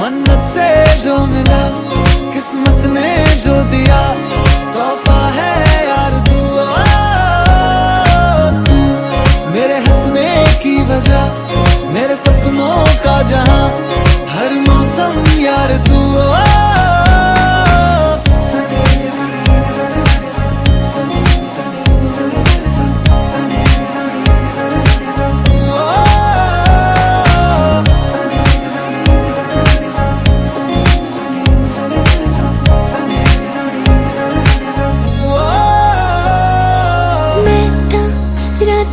मन्नत से जो मिला, किस्मत ने जो दिया, तोहफा है यार दुआ। तू मेरे हंसने की वजह, मेरे सपनों का जहाँ, हर मौसम यार तू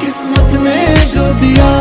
किस्मत ने जो दिया।